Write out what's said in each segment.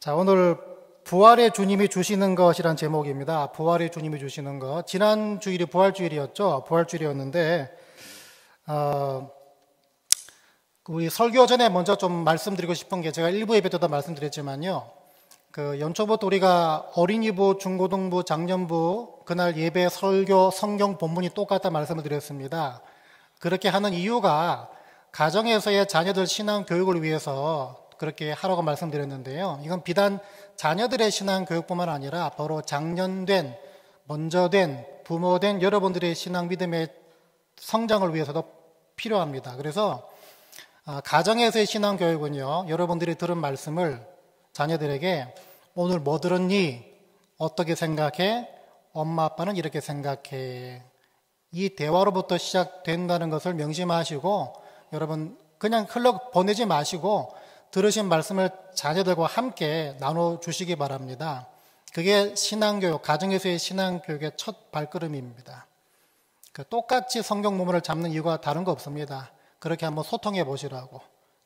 자, 오늘 부활의 주님이 주시는 것이란 제목입니다. 부활의 주님이 주시는 것. 지난 주일이 부활주일이었죠. 부활주일이었는데, 어, 우리 설교 전에 먼저 좀 말씀드리고 싶은 게 제가 일부 예배 때도 말씀드렸지만요. 그 연초부터 우리가 어린이부, 중고등부, 작년부 그날 예배 설교 성경 본문이 똑같다 말씀을 드렸습니다. 그렇게 하는 이유가 가정에서의 자녀들 신앙 교육을 위해서 그렇게 하라고 말씀드렸는데요. 이건 비단 자녀들의 신앙 교육뿐만 아니라 바로 장년된, 먼저 된, 부모된 여러분들의 신앙 믿음의 성장을 위해서도 필요합니다. 그래서 아, 가정에서의 신앙 교육은요, 여러분들이 들은 말씀을 자녀들에게 오늘 뭐 들었니? 어떻게 생각해? 엄마 아빠는 이렇게 생각해. 이 대화로부터 시작된다는 것을 명심하시고 여러분 그냥 흘러 보내지 마시고 들으신 말씀을 자녀들과 함께 나눠 주시기 바랍니다. 그게 신앙교육, 가정에서의 신앙교육의 첫 발걸음입니다. 그 똑같이 성경 모문을 잡는 이유가 다른 거 없습니다. 그렇게 한번 소통해 보시라고.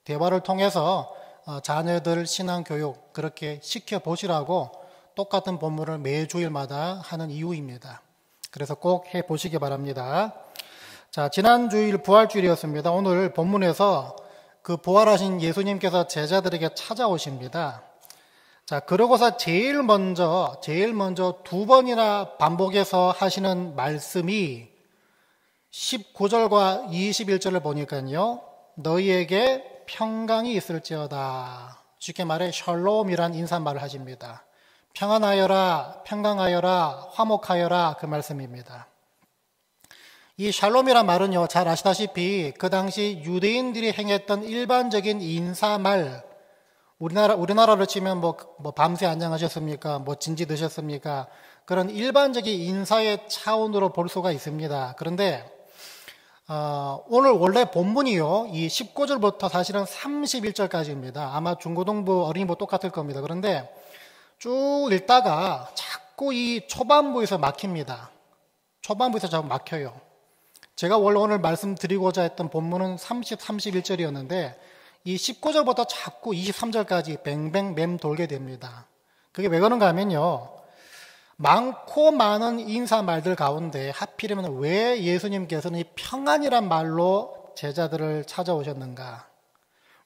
대화를 통해서 어, 자녀들 신앙교육 그렇게 시켜 보시라고 똑같은 본문을 매주일마다 하는 이유입니다. 그래서 꼭 해 보시기 바랍니다. 자, 지난 주일 부활주일이었습니다. 오늘 본문에서 그 부활하신 예수님께서 제자들에게 찾아오십니다. 자, 그러고서 제일 먼저, 제일 먼저 두 번이나 반복해서 하시는 말씀이 19절과 21절을 보니까요, 너희에게 평강이 있을지어다. 쉽게 말해, 셜롬이란 인사말을 하십니다. 평안하여라, 평강하여라, 화목하여라, 그 말씀입니다. 이 샬롬이란 말은요, 잘 아시다시피 그 당시 유대인들이 행했던 일반적인 인사말, 우리나라, 우리나라로 치면 뭐, 뭐 밤새 안녕하셨습니까? 뭐 진지 드셨습니까? 그런 일반적인 인사의 차원으로 볼 수가 있습니다. 그런데, 어, 오늘 원래 본문이요, 이 19절부터 사실은 31절까지입니다. 아마 중고등부 어린이부 똑같을 겁니다. 그런데 쭉 읽다가 자꾸 이 초반부에서 막힙니다. 초반부에서 자꾸 막혀요. 제가 원래 오늘 말씀드리고자 했던 본문은 30, 31절이었는데 이 19절부터 자꾸 23절까지 뱅뱅 맴 돌게 됩니다. 그게 왜 그런가 하면요. 많고 많은 인사 말들 가운데 하필이면 왜 예수님께서는 이 평안이란 말로 제자들을 찾아오셨는가?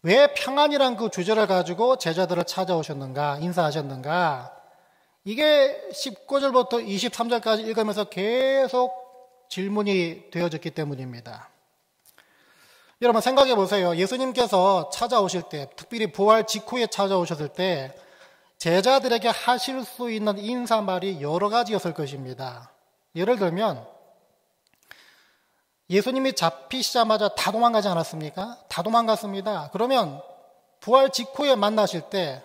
왜 평안이란 그 주제를 가지고 제자들을 찾아오셨는가? 인사하셨는가? 이게 19절부터 23절까지 읽으면서 계속 질문이 되어졌기 때문입니다. 여러분 생각해 보세요. 예수님께서 찾아오실 때, 특별히 부활 직후에 찾아오셨을 때, 제자들에게 하실 수 있는 인사말이 여러 가지였을 것입니다. 예를 들면, 예수님이 잡히시자마자 다 도망가지 않았습니까? 다 도망갔습니다. 그러면 부활 직후에 만나실 때,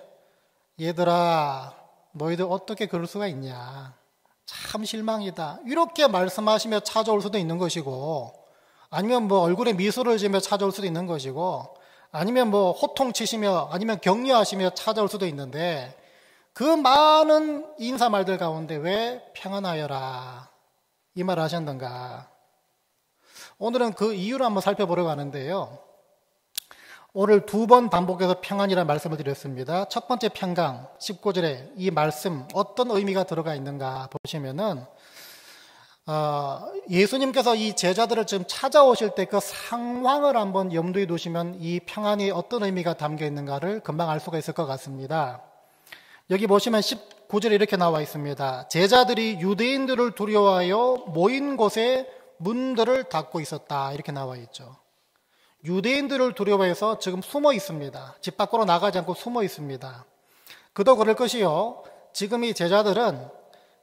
얘들아, 너희들 어떻게 그럴 수가 있냐? 참 실망이다. 이렇게 말씀하시며 찾아올 수도 있는 것이고, 아니면 뭐 얼굴에 미소를 지으며 찾아올 수도 있는 것이고, 아니면 뭐 호통치시며, 아니면 격려하시며 찾아올 수도 있는데, 그 많은 인사 말들 가운데 왜 평안하여라. 이말 하셨는가. 오늘은 그 이유를 한번 살펴보려고 하는데요. 오늘 두 번 반복해서 평안이라는 말씀을 드렸습니다. 첫 번째 평강, 19절에 이 말씀 어떤 의미가 들어가 있는가 보시면은 어, 예수님께서 이 제자들을 지금 찾아오실 때 그 상황을 한번 염두에 두시면 이 평안이 어떤 의미가 담겨 있는가를 금방 알 수가 있을 것 같습니다. 여기 보시면 19절에 이렇게 나와 있습니다. 제자들이 유대인들을 두려워하여 모인 곳에 문들을 닫고 있었다. 이렇게 나와 있죠. 유대인들을 두려워해서 지금 숨어 있습니다. 집 밖으로 나가지 않고 숨어 있습니다. 그도 그럴 것이요. 지금 이 제자들은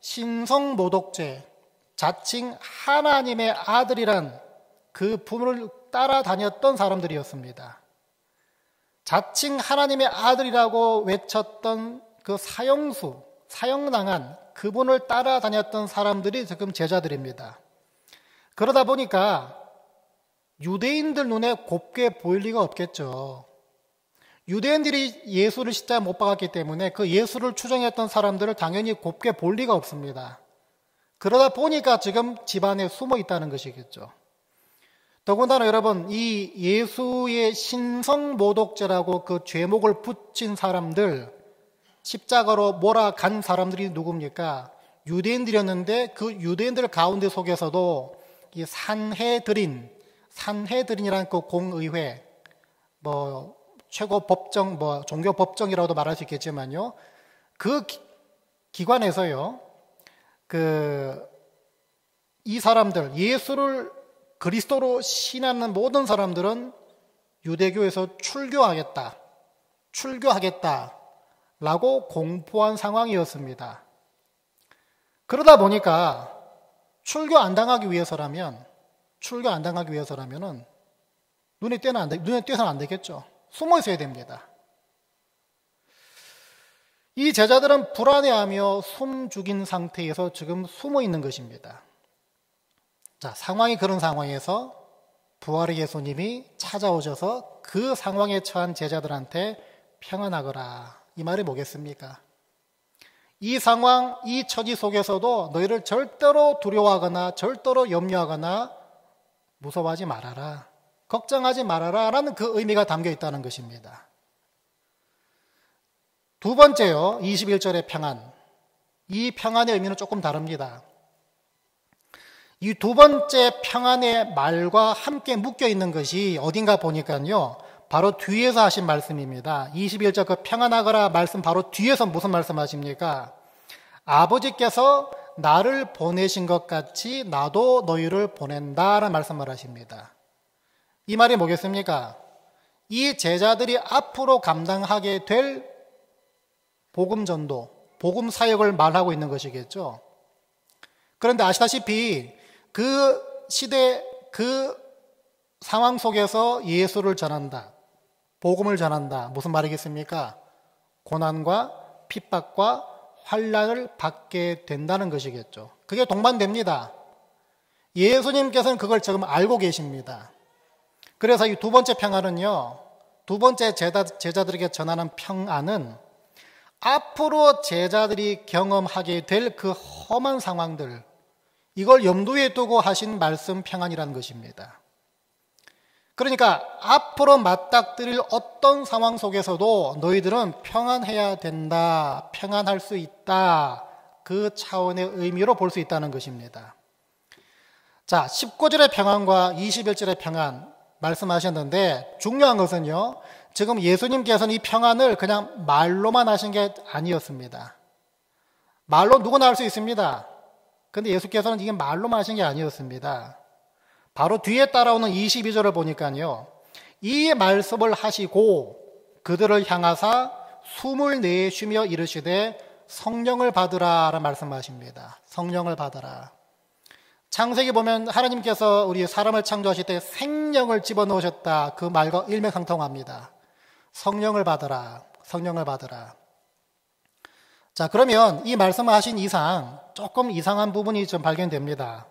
신성 모독죄, 자칭 하나님의 아들이란 그 분을 따라다녔던 사람들이었습니다. 자칭 하나님의 아들이라고 외쳤던 그 사형수, 사형당한 그분을 따라다녔던 사람들이 지금 제자들입니다. 그러다 보니까 유대인들 눈에 곱게 보일 리가 없겠죠. 유대인들이 예수를 십자가에 못 박았기 때문에 그 예수를 추정했던 사람들을 당연히 곱게 볼 리가 없습니다. 그러다 보니까 지금 집안에 숨어 있다는 것이겠죠. 더군다나 여러분, 이 예수의 신성 모독죄라고 그 죄목을 붙인 사람들, 십자가로 몰아간 사람들이 누굽니까? 유대인들이었는데 그 유대인들 가운데 속에서도 이 산해드린, 산해드린이라는 그 공의회, 뭐 최고 법정, 뭐 종교 법정이라고도 말할 수 있겠지만요. 그 기, 관에서요, 그, 이 사람들, 예수를 그리스도로 신하는 모든 사람들은 유대교에서 출교하겠다. 출교하겠다. 라고 공포한 상황이었습니다. 그러다 보니까 출교 안 당하기 위해서라면, 출교 안 당하기 위해서라면은 눈에 떼는 안 돼, 눈에 떼서는 안 되겠죠. 숨어 있어야 됩니다. 이 제자들은 불안해하며 숨 죽인 상태에서 지금 숨어 있는 것입니다. 자, 상황이 그런 상황에서 부활의 예수님이 찾아오셔서 그 상황에 처한 제자들한테 평안하거라. 이 말이 뭐겠습니까? 이 상황, 이 처지 속에서도 너희를 절대로 두려워하거나 절대로 염려하거나 무서워하지 말아라. 걱정하지 말아라. 라는 그 의미가 담겨 있다는 것입니다. 두 번째요. 21절의 평안. 이 평안의 의미는 조금 다릅니다. 이 두 번째 평안의 말과 함께 묶여 있는 것이 어딘가 보니까요. 바로 뒤에서 하신 말씀입니다. 21절 그 평안하거라 말씀 바로 뒤에서 무슨 말씀 하십니까? 아버지께서 나를 보내신 것 같이 나도 너희를 보낸다라는 말씀을 하십니다. 이 말이 뭐겠습니까? 이 제자들이 앞으로 감당하게 될 복음 전도, 복음 사역을 말하고 있는 것이겠죠. 그런데 아시다시피 그 시대 그 상황 속에서 예수를 전한다. 복음을 전한다. 무슨 말이겠습니까? 고난과 핍박과 환란을 받게 된다는 것이겠죠. 그게 동반됩니다. 예수님께서는 그걸 지금 알고 계십니다. 그래서 이 두 번째 평안은요, 두 번째 제자, 제자들에게 전하는 평안은 앞으로 제자들이 경험하게 될 그 험한 상황들, 이걸 염두에 두고 하신 말씀 평안이라는 것입니다. 그러니까 앞으로 맞닥뜨릴 어떤 상황 속에서도 너희들은 평안해야 된다, 평안할 수 있다, 그 차원의 의미로 볼 수 있다는 것입니다. 자, 19절의 평안과 21절의 평안 말씀하셨는데 중요한 것은요, 지금 예수님께서는 이 평안을 그냥 말로만 하신 게 아니었습니다. 말로 누구나 할 수 있습니다. 근데 예수께서는 이게 말로만 하신 게 아니었습니다. 바로 뒤에 따라오는 22절을 보니까요. 이 말씀을 하시고 그들을 향하사 숨을 내쉬며 이르시되 성령을 받으라 라는 말씀하십니다. 성령을 받으라. 창세기 보면 하나님께서 우리 사람을 창조하실 때 생명을 집어넣으셨다. 그 말과 일맥상통합니다. 성령을 받으라. 성령을 받으라. 자, 그러면 이 말씀을 하신 이상 조금 이상한 부분이 좀 발견됩니다.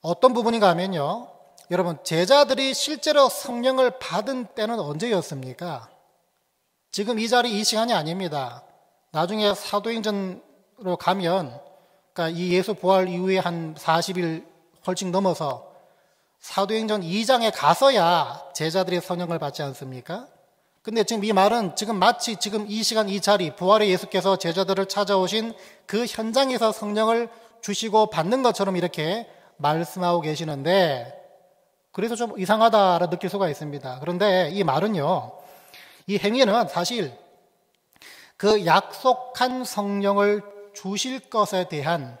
어떤 부분인가 하면요. 여러분, 제자들이 실제로 성령을 받은 때는 언제였습니까? 지금 이 자리 이 시간이 아닙니다. 나중에 사도행전으로 가면, 그러니까 이 예수 부활 이후에 한 40일 훨씬 넘어서 사도행전 2장에 가서야 제자들이 성령을 받지 않습니까? 근데 지금 이 말은 지금 마치 지금 이 시간 이 자리 부활의 예수께서 제자들을 찾아오신 그 현장에서 성령을 주시고 받는 것처럼 이렇게 말씀하고 계시는데 그래서 좀 이상하다라 느낄 수가 있습니다. 그런데 이 말은요. 이 행위는 사실 그 약속한 성령을 주실 것에 대한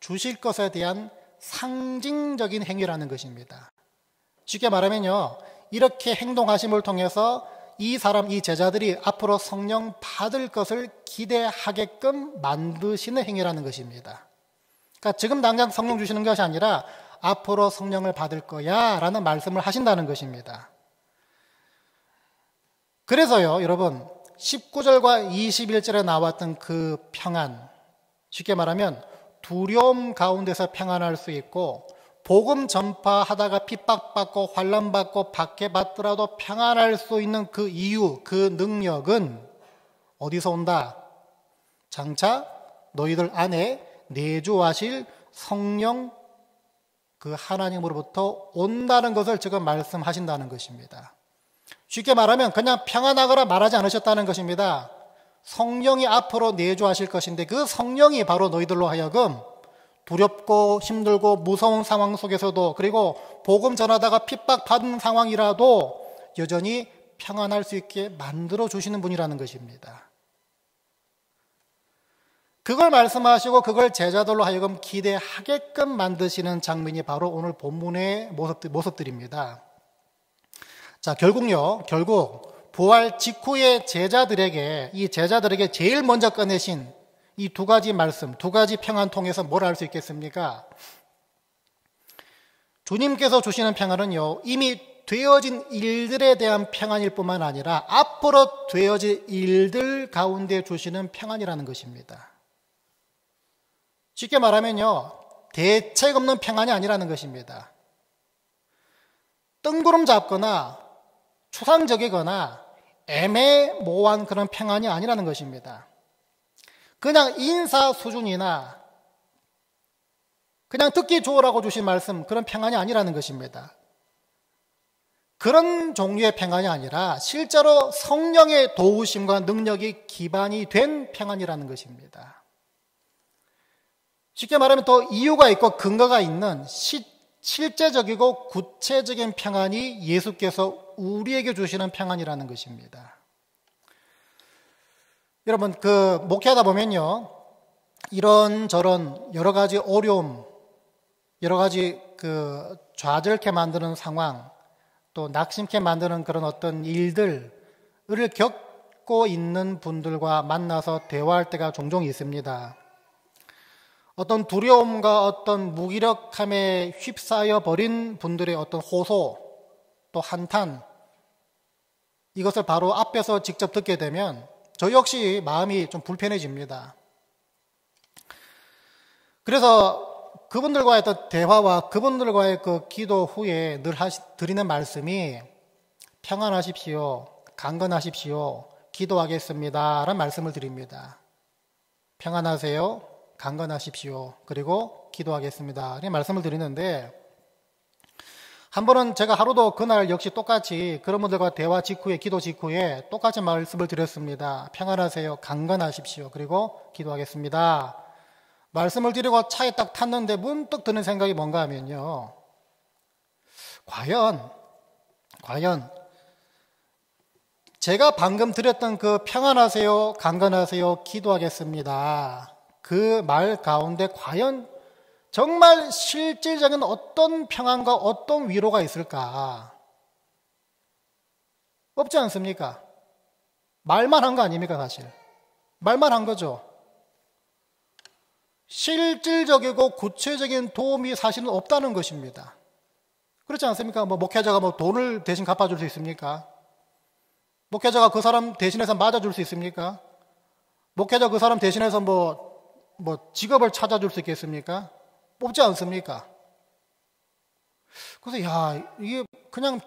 주실 것에 대한 상징적인 행위라는 것입니다. 쉽게 말하면요. 이렇게 행동하심을 통해서 이 사람, 이 제자들이 앞으로 성령 받을 것을 기대하게끔 만드시는 행위라는 것입니다. 그러니까 지금 당장 성령 주시는 것이 아니라 앞으로 성령을 받을 거야 라는 말씀을 하신다는 것입니다. 그래서요, 여러분, 19절과 21절에 나왔던 그 평안, 쉽게 말하면 두려움 가운데서 평안할 수 있고 복음 전파하다가 핍박받고 환란받고 박해받더라도 평안할 수 있는 그 이유, 그 능력은 어디서 온다? 장차 너희들 안에 내주하실 성령 그 하나님으로부터 온다는 것을 지금 말씀하신다는 것입니다. 쉽게 말하면 그냥 평안하거나 말하지 않으셨다는 것입니다. 성령이 앞으로 내주하실 것인데 그 성령이 바로 너희들로 하여금 두렵고 힘들고 무서운 상황 속에서도 그리고 복음 전하다가 핍박받은 상황이라도 여전히 평안할 수 있게 만들어 주시는 분이라는 것입니다. 그걸 말씀하시고 그걸 제자들로 하여금 기대하게끔 만드시는 장면이 바로 오늘 본문의 모습들, 모습들입니다. 자, 결국요, 결국 부활 직후의 제자들에게, 이 제자들에게 제일 먼저 꺼내신 이 두 가지 말씀, 두 가지 평안 통해서 뭘 알 수 있겠습니까? 주님께서 주시는 평안은요, 이미 되어진 일들에 대한 평안일 뿐만 아니라 앞으로 되어질 일들 가운데 주시는 평안이라는 것입니다. 쉽게 말하면요, 대책 없는 평안이 아니라는 것입니다. 뜬구름 잡거나 추상적이거나 애매모호한 그런 평안이 아니라는 것입니다. 그냥 인사 수준이나 그냥 듣기 좋으라고 주신 말씀 그런 평안이 아니라는 것입니다. 그런 종류의 평안이 아니라 실제로 성령의 도우심과 능력이 기반이 된 평안이라는 것입니다. 쉽게 말하면 또 이유가 있고 근거가 있는 시, 실제적이고 구체적인 평안이 예수께서 우리에게 주시는 평안이라는 것입니다. 여러분, 그, 목회하다 보면요. 이런저런 여러 가지 어려움, 여러 가지 그 좌절케 만드는 상황, 또 낙심케 만드는 그런 어떤 일들을 겪고 있는 분들과 만나서 대화할 때가 종종 있습니다. 어떤 두려움과 어떤 무기력함에 휩싸여 버린 분들의 어떤 호소, 또 한탄, 이것을 바로 앞에서 직접 듣게 되면 저 역시 마음이 좀 불편해집니다. 그래서 그분들과의 대화와 그분들과의 그 기도 후에 늘 하시, 드리는 말씀이 평안하십시오. 강건하십시오. 기도하겠습니다. 라는 말씀을 드립니다. 평안하세요. 강건하십시오. 그리고 기도하겠습니다. 이런 말씀을 드리는데 한 번은 제가 하루도 그날 역시 똑같이 그런 분들과 대화 직후에 기도 직후에 똑같이 말씀을 드렸습니다. 평안하세요. 강건하십시오. 그리고 기도하겠습니다. 말씀을 드리고 차에 딱 탔는데 문득 드는 생각이 뭔가 하면요. 과연, 과연, 제가 방금 드렸던 그 평안하세요, 강건하세요, 기도하겠습니다. 그 말 가운데 과연 정말 실질적인 어떤 평안과 어떤 위로가 있을까? 없지 않습니까? 말만 한 거 아닙니까, 사실? 말만 한 거죠. 실질적이고 구체적인 도움이 사실은 없다는 것입니다. 그렇지 않습니까? 뭐 목회자가 뭐 돈을 대신 갚아줄 수 있습니까? 목회자가 그 사람 대신해서 맞아줄 수 있습니까? 목회자 그 사람 대신해서 뭐, 뭐 직업을 찾아줄 수 있겠습니까? 없지 않습니까? 그래서 야, 이게 그냥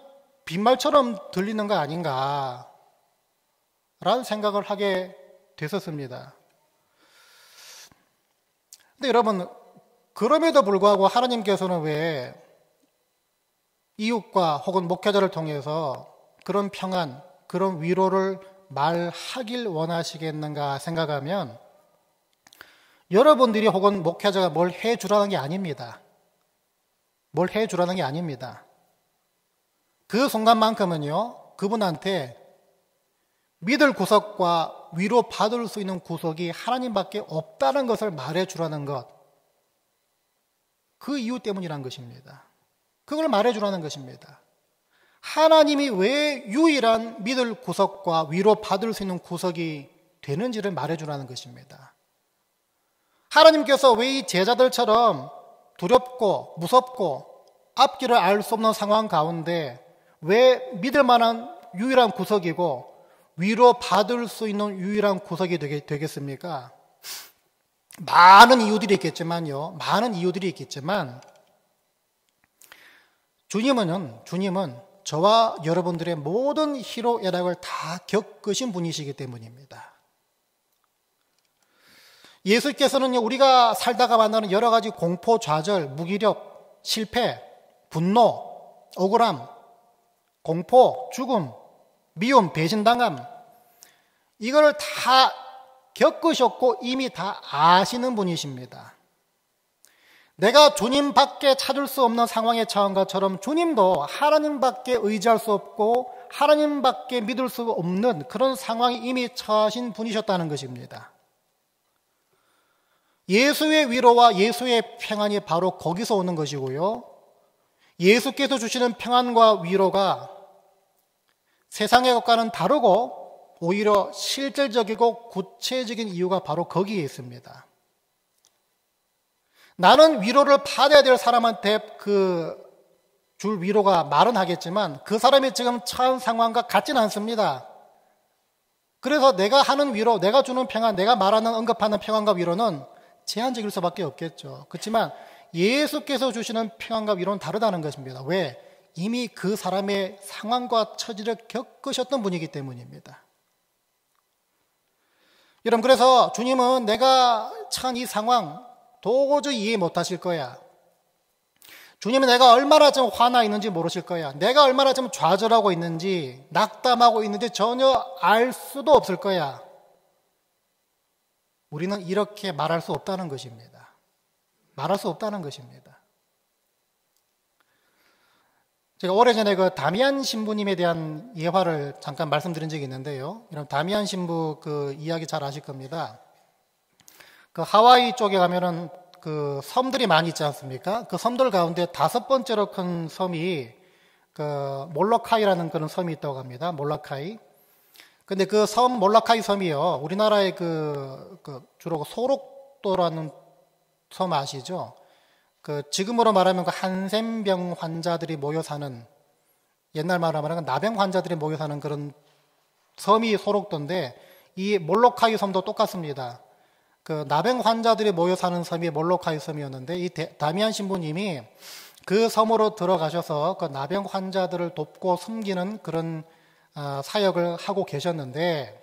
빈말처럼 들리는 거 아닌가? 라는 생각을 하게 됐었습니다. 근데 여러분, 그럼에도 불구하고 하나님께서는 왜 이웃과 혹은 목회자를 통해서 그런 평안, 그런 위로를 말하길 원하시겠는가 생각하면 여러분들이 혹은 목회자가 뭘 해주라는 게 아닙니다. 뭘 해주라는 게 아닙니다. 그 순간만큼은요, 그분한테 믿을 구석과 위로 받을 수 있는 구석이 하나님밖에 없다는 것을 말해주라는 것. 그 이유 때문이란 것입니다. 그걸 말해주라는 것입니다. 하나님이 왜 유일한 믿을 구석과 위로 받을 수 있는 구석이 되는지를 말해주라는 것입니다. 하나님께서 왜 이 제자들처럼 두렵고 무섭고 앞길을 알 수 없는 상황 가운데 왜 믿을 만한 유일한 구석이고 위로 받을 수 있는 유일한 구석이 되겠습니까? 많은 이유들이 있겠지만요. 많은 이유들이 있겠지만 주님은 주님은 저와 여러분들의 모든 희로 애락을 다 겪으신 분이시기 때문입니다. 예수께서는 우리가 살다가 만나는 여러 가지 공포, 좌절, 무기력, 실패, 분노, 억울함, 공포, 죽음, 미움, 배신당함, 이걸 다 겪으셨고 이미 다 아시는 분이십니다. 내가 주님 밖에 찾을 수 없는 상황에 처한 것처럼 주님도 하나님 밖에 의지할 수 없고 하나님 밖에 믿을 수 없는 그런 상황에 이미 처하신 분이셨다는 것입니다. 예수의 위로와 예수의 평안이 바로 거기서 오는 것이고요. 예수께서 주시는 평안과 위로가 세상의 것과는 다르고 오히려 실질적이고 구체적인 이유가 바로 거기에 있습니다. 나는 위로를 받아야 될 사람한테 그 줄 위로가 말은 하겠지만 그 사람이 지금 처한 상황과 같지는 않습니다. 그래서 내가 하는 위로, 내가 주는 평안, 내가 말하는 언급하는 평안과 위로는 제한적일 수밖에 없겠죠. 그렇지만 예수께서 주시는 평안과 위로는 다르다는 것입니다. 왜? 이미 그 사람의 상황과 처지를 겪으셨던 분이기 때문입니다. 여러분, 그래서 주님은 내가 처한 이 상황, 도저히 이해 못 하실 거야. 주님은 내가 얼마나 좀 화나 있는지 모르실 거야. 내가 얼마나 좀 좌절하고 있는지, 낙담하고 있는지 전혀 알 수도 없을 거야. 우리는 이렇게 말할 수 없다는 것입니다. 말할 수 없다는 것입니다. 제가 오래전에 그 다미안 신부님에 대한 예화를 잠깐 말씀드린 적이 있는데요. 이런 다미안 신부 그 이야기 잘 아실 겁니다. 그 하와이 쪽에 가면은 그 섬들이 많이 있지 않습니까? 그 섬들 가운데 다섯 번째로 큰 섬이 그 몰로카이라는 그런 섬이 있다고 합니다. 몰라카이. 근데 그 섬 몰라카이 섬이요. 우리나라의 그, 그 주로 소록도라는 섬 아시죠? 그 지금으로 말하면 그 한센병 환자들이 모여 사는 옛날 말하면 나병 환자들이 모여 사는 그런 섬이 소록도인데 이 몰로카이 섬도 똑같습니다. 그 나병 환자들이 모여 사는 섬이 몰로카이 섬이었는데 이 다미안 신부님이 그 섬으로 들어가셔서 그 나병 환자들을 돕고 섬기는 그런 어, 사역을 하고 계셨는데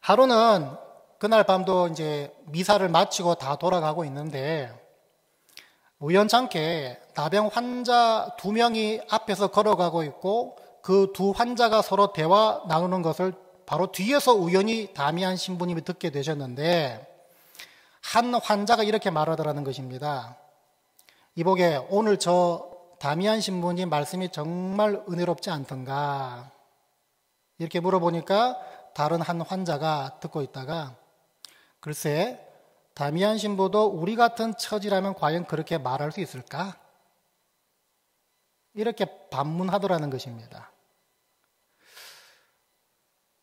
하루는 그날 밤도 이제 미사를 마치고 다 돌아가고 있는데 우연찮게 나병 환자 두 명이 앞에서 걸어가고 있고 그 두 환자가 서로 대화 나누는 것을 바로 뒤에서 우연히 다미안 신부님이 듣게 되셨는데 한 환자가 이렇게 말하더라는 것입니다. 이보게 오늘 저 다미안 신부님 말씀이 정말 은혜롭지 않던가 이렇게 물어보니까 다른 한 환자가 듣고 있다가 글쎄 다미안 신부도 우리 같은 처지라면 과연 그렇게 말할 수 있을까? 이렇게 반문하더라는 것입니다.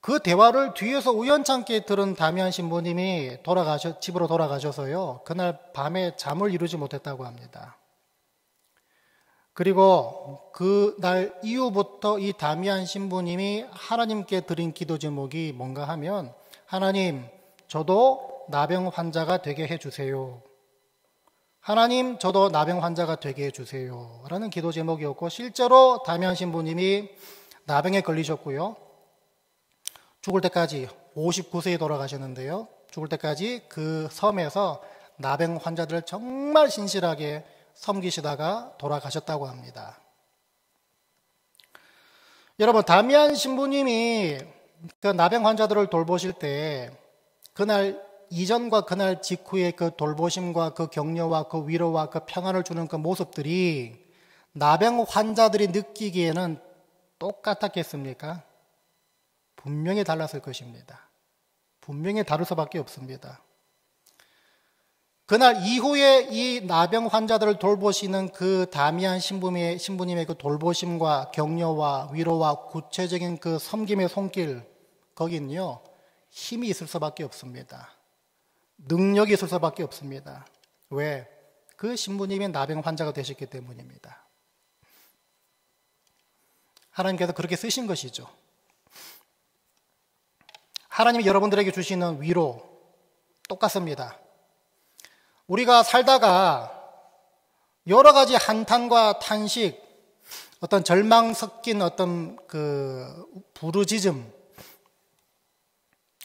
그 대화를 뒤에서 우연찮게 들은 다미안 신부님이 돌아가셔, 집으로 돌아가셔서요. 그날 밤에 잠을 이루지 못했다고 합니다. 그리고 그 날 이후부터 이 다미안 신부님이 하나님께 드린 기도 제목이 뭔가 하면 하나님, 저도 나병 환자가 되게 해주세요. 하나님, 저도 나병 환자가 되게 해주세요. 라는 기도 제목이었고, 실제로 다미안 신부님이 나병에 걸리셨고요. 죽을 때까지 59세에 돌아가셨는데요. 죽을 때까지 그 섬에서 나병 환자들을 정말 신실하게 섬기시다가 돌아가셨다고 합니다. 여러분, 다미안 신부님이 그 나병 환자들을 돌보실 때 그날 이전과 그날 직후의 그 돌보심과 그 격려와 그 위로와 그 평안을 주는 그 모습들이 나병 환자들이 느끼기에는 똑같았겠습니까? 분명히 달랐을 것입니다. 분명히 다를 수밖에 없습니다. 그날 이후에 이 나병 환자들을 돌보시는 그 다미안 신부님의, 신부님의 그 돌보심과 격려와 위로와 구체적인 그 섬김의 손길, 거기는요, 힘이 있을 수밖에 없습니다. 능력이 있을 수밖에 없습니다. 왜? 그 신부님이 나병 환자가 되셨기 때문입니다. 하나님께서 그렇게 쓰신 것이죠. 하나님이 여러분들에게 주시는 위로 똑같습니다. 우리가 살다가 여러 가지 한탄과 탄식, 어떤 절망 섞인 어떤 그 부르짖음,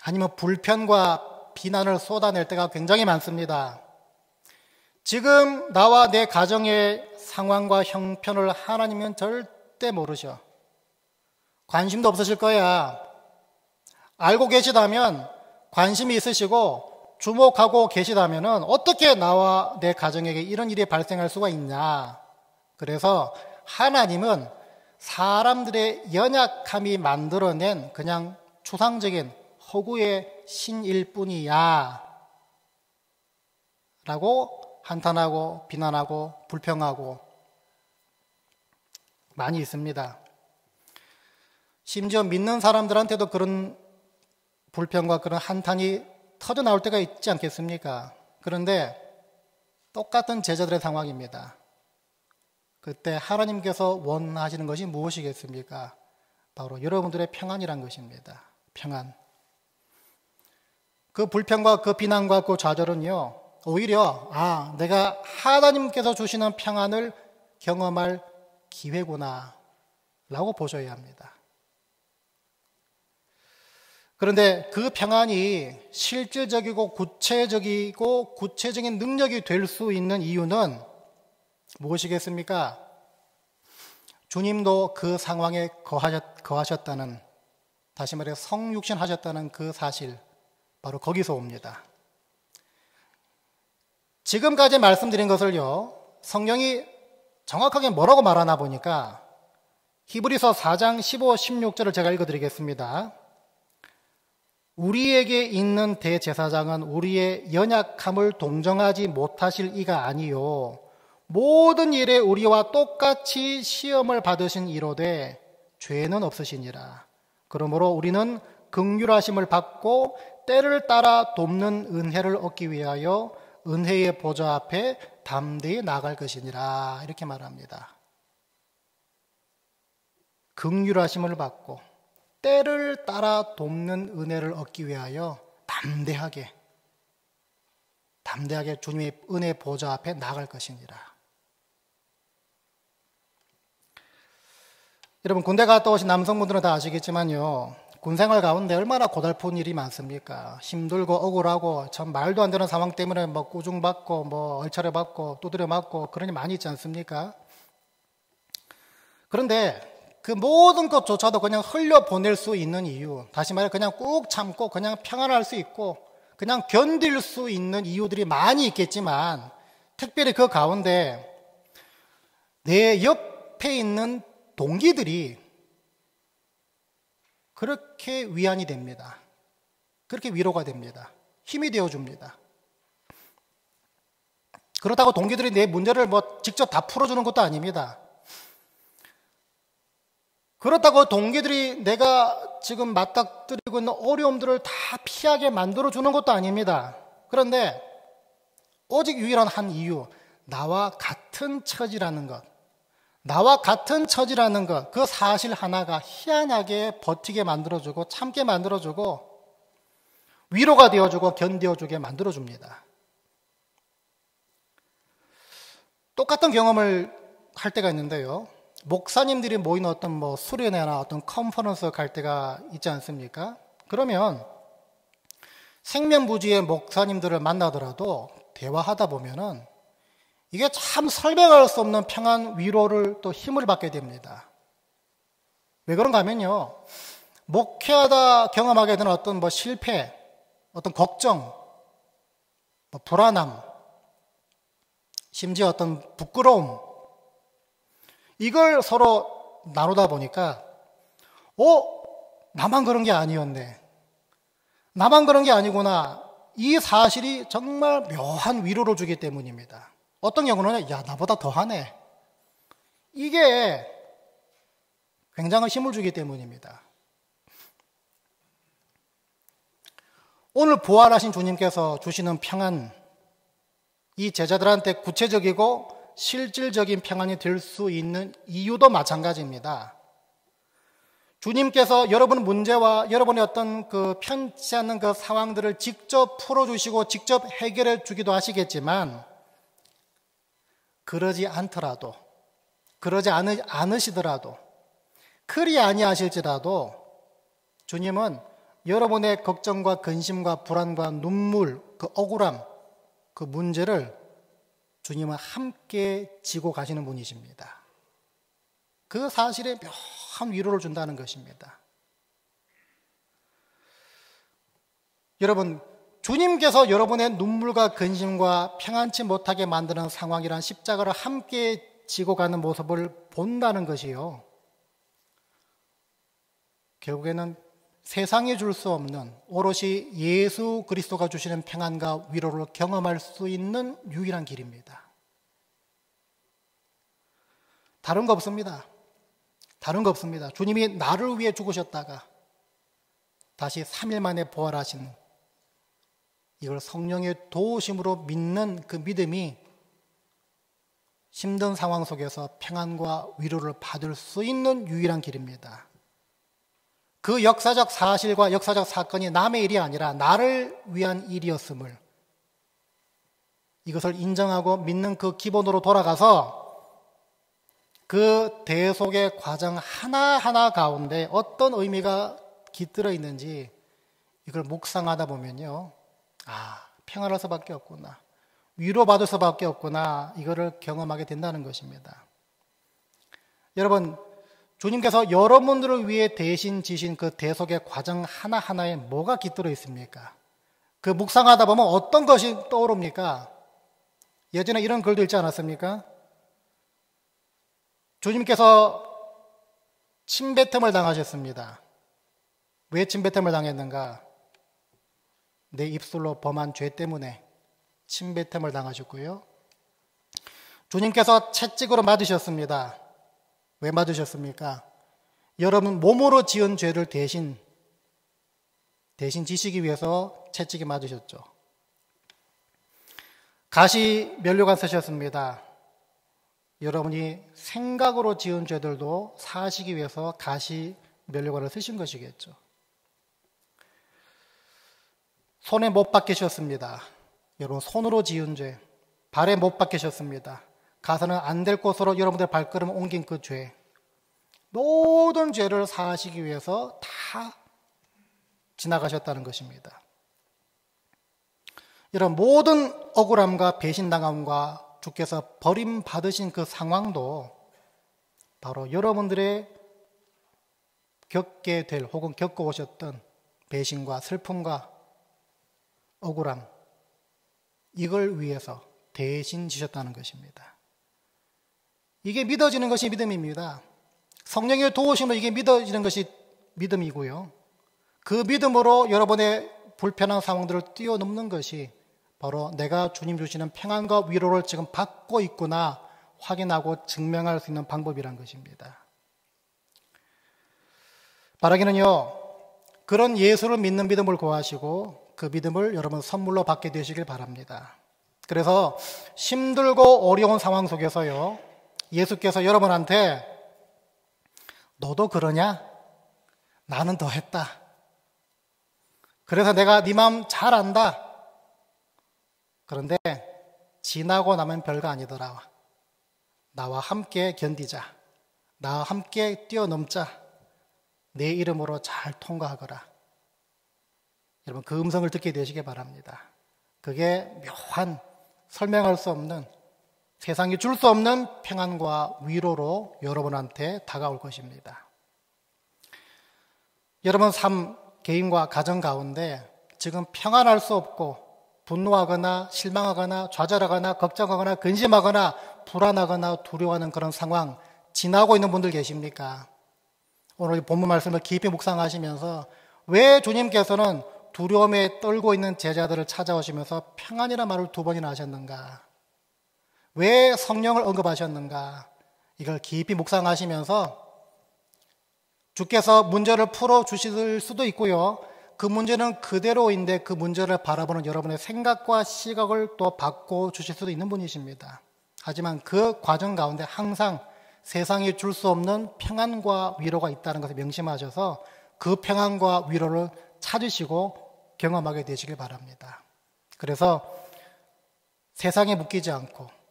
아니면 불편과 비난을 쏟아낼 때가 굉장히 많습니다. 지금 나와 내 가정의 상황과 형편을 하나님은 절대 모르셔. 관심도 없으실 거야. 알고 계시다면 관심이 있으시고 주목하고 계시다면 어떻게 나와 내 가정에게 이런 일이 발생할 수가 있냐. 그래서 하나님은 사람들의 연약함이 만들어낸 그냥 추상적인 허구의 신일 뿐이야. 라고 한탄하고 비난하고 불평하고 많이 있습니다. 심지어 믿는 사람들한테도 그런 불평과 그런 한탄이 터져 나올 때가 있지 않겠습니까? 그런데 똑같은 제자들의 상황입니다. 그때 하나님께서 원하시는 것이 무엇이겠습니까? 바로 여러분들의 평안이란 것입니다. 평안. 그 불평과 그 비난과 그 좌절은요, 오히려, 아, 내가 하나님께서 주시는 평안을 경험할 기회구나, 라고 보셔야 합니다. 그런데 그 평안이 실질적이고 구체적이고 구체적인 능력이 될 수 있는 이유는 무엇이겠습니까? 주님도 그 상황에 거하셨, 다는 다시 말해 성육신 하셨다는 그 사실, 바로 거기서 옵니다. 지금까지 말씀드린 것을요, 성경이 정확하게 뭐라고 말하나 보니까 히브리서 4장 15, 16절을 제가 읽어드리겠습니다. 우리에게 있는 대제사장은 우리의 연약함을 동정하지 못하실 이가 아니요 모든 일에 우리와 똑같이 시험을 받으신 이로되 죄는 없으시니라. 그러므로 우리는 극률하심을 받고 때를 따라 돕는 은혜를 얻기 위하여 은혜의 보좌 앞에 담대히 나갈 것이니라. 이렇게 말합니다. 극률하심을 받고 때를 따라 돕는 은혜를 얻기 위하여 담대하게 담대하게 주님의 은혜 보좌 앞에 나갈 것이니라. 여러분 군대 갔다 오신 남성분들은 다 아시겠지만요. 군 생활 가운데 얼마나 고달픈 일이 많습니까? 힘들고 억울하고 참 말도 안 되는 상황 때문에 뭐 꾸중받고 뭐 얼차려 받고 두드려 맞고 그런 일 많이 있지 않습니까? 그런데 그 모든 것조차도 그냥 흘려 보낼 수 있는 이유, 다시 말해 그냥 꾹 참고 그냥 평안할 수 있고 그냥 견딜 수 있는 이유들이 많이 있겠지만 특별히 그 가운데 내 옆에 있는 동기들이 그렇게 위안이 됩니다. 그렇게 위로가 됩니다. 힘이 되어 줍니다. 그렇다고 동기들이 내 문제를 뭐 직접 다 풀어주는 것도 아닙니다. 그렇다고 동기들이 내가 지금 맞닥뜨리고 있는 어려움들을 다 피하게 만들어 주는 것도 아닙니다. 그런데 오직 유일한 한 이유, 나와 같은 처지라는 것. 나와 같은 처지라는 것, 그 사실 하나가 희한하게 버티게 만들어주고 참게 만들어주고 위로가 되어주고 견뎌주게 만들어줍니다. 똑같은 경험을 할 때가 있는데요. 목사님들이 모이는 어떤 뭐 수련회나 어떤 컨퍼런스 갈 때가 있지 않습니까? 그러면 생명부지의 목사님들을 만나더라도 대화하다 보면은 이게 참 설명할 수 없는 평안 위로를 또 힘을 받게 됩니다. 왜 그런가 하면요. 목회하다 경험하게 되는 어떤 뭐 실패, 어떤 걱정, 뭐 불안함, 심지어 어떤 부끄러움, 이걸 서로 나누다 보니까, 어? 나만 그런 게 아니었네. 나만 그런 게 아니구나. 이 사실이 정말 묘한 위로를 주기 때문입니다. 어떤 경우는 야 나보다 더 하네. 이게 굉장한 힘을 주기 때문입니다. 오늘 부활하신 주님께서 주시는 평안, 이 제자들한테 구체적이고 실질적인 평안이 될 수 있는 이유도 마찬가지입니다. 주님께서 여러분 문제와 여러분의 어떤 그 편치 않는 그 상황들을 직접 풀어주시고 직접 해결해 주기도 하시겠지만 그러지 않더라도, 그러지 않으, 않으시더라도, 그리 아니하실지라도 주님은 여러분의 걱정과 근심과 불안과 눈물, 그 억울함, 그 문제를 주님은 함께 지고 가시는 분이십니다. 그 사실에 묘한 위로를 준다는 것입니다. 여러분, 주님께서 여러분의 눈물과 근심과 평안치 못하게 만드는 상황이란 십자가를 함께 지고 가는 모습을 본다는 것이요. 결국에는 세상에 줄 수 없는 오롯이 예수 그리스도가 주시는 평안과 위로를 경험할 수 있는 유일한 길입니다. 다른 거 없습니다. 다른 거 없습니다. 주님이 나를 위해 죽으셨다가 다시 3일 만에 부활하신 이걸 성령의 도우심으로 믿는 그 믿음이 힘든 상황 속에서 평안과 위로를 받을 수 있는 유일한 길입니다. 그 역사적 사실과 역사적 사건이 남의 일이 아니라 나를 위한 일이었음을 이것을 인정하고 믿는 그 기본으로 돌아가서 그 대속의 과정 하나하나 가운데 어떤 의미가 깃들어 있는지 이걸 묵상하다 보면요. 아, 평안할 수밖에 없구나. 위로받을 수밖에 없구나. 이거를 경험하게 된다는 것입니다. 여러분, 주님께서 여러분들을 위해 대신 지신 그 대속의 과정 하나하나에 뭐가 깃들어 있습니까? 그 묵상하다 보면 어떤 것이 떠오릅니까? 예전에 이런 글도 읽지 않았습니까? 주님께서 침뱉음을 당하셨습니다. 왜 침뱉음을 당했는가? 내 입술로 범한 죄 때문에 침뱉음을 당하셨고요. 주님께서 채찍으로 맞으셨습니다. 왜 맞으셨습니까? 여러분 몸으로 지은 죄를 대신 대신 지시기 위해서 채찍이 맞으셨죠. 가시 면류관 쓰셨습니다. 여러분이 생각으로 지은 죄들도 사시기 위해서 가시 면류관을 쓰신 것이겠죠. 손에 못 박히셨습니다. 여러분 손으로 지은 죄, 발에 못 박히셨습니다. 가서는 안 될 곳으로 여러분들 발걸음 옮긴 그 죄. 모든 죄를 사하시기 위해서 다 지나가셨다는 것입니다. 이런 모든 억울함과 배신당함과 주께서 버림받으신 그 상황도 바로 여러분들의 겪게 될 혹은 겪어오셨던 배신과 슬픔과 억울함, 이걸 위해서 대신 지셨다는 것입니다. 이게 믿어지는 것이 믿음입니다. 성령의 도우심으로 이게 믿어지는 것이 믿음이고요. 그 믿음으로 여러분의 불편한 상황들을 뛰어넘는 것이 바로 내가 주님 주시는 평안과 위로를 지금 받고 있구나 확인하고 증명할 수 있는 방법이란 것입니다. 바라기는요, 그런 예수를 믿는 믿음을 구하시고 그 믿음을 여러분 선물로 받게 되시길 바랍니다. 그래서 힘들고 어려운 상황 속에서요, 예수께서 여러분한테 너도 그러냐? 나는 더 했다. 그래서 내가 네 마음 잘 안다. 그런데 지나고 나면 별거 아니더라. 나와 함께 견디자. 나와 함께 뛰어넘자. 내 이름으로 잘 통과하거라. 여러분 그 음성을 듣게 되시기 바랍니다. 그게 묘한 설명할 수 없는 세상이 줄 수 없는 평안과 위로로 여러분한테 다가올 것입니다. 여러분 삶, 개인과 가정 가운데 지금 평안할 수 없고 분노하거나 실망하거나 좌절하거나 걱정하거나 근심하거나 불안하거나 두려워하는 그런 상황 지나고 있는 분들 계십니까? 오늘 본문 말씀을 깊이 묵상하시면서 왜 주님께서는 두려움에 떨고 있는 제자들을 찾아오시면서 평안이라 말을 두 번이나 하셨는가? 왜 성령을 언급하셨는가? 이걸 깊이 묵상하시면서 주께서 문제를 풀어 주실 수도 있고요. 그 문제는 그대로인데 그 문제를 바라보는 여러분의 생각과 시각을 또 바꿔 주실 수도 있는 분이십니다. 하지만 그 과정 가운데 항상 세상에 줄수 없는 평안과 위로가 있다는 것을 명심하셔서 그 평안과 위로를 찾으시고 경험하게 되시길 바랍니다. 그래서 세상에 묶이지 않고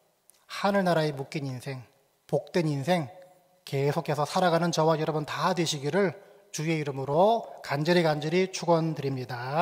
하늘나라에 묶인 인생, 복된 인생 계속해서 살아가는 저와 여러분 다 되시기를 주의 이름으로 간절히 간절히 축원드립니다.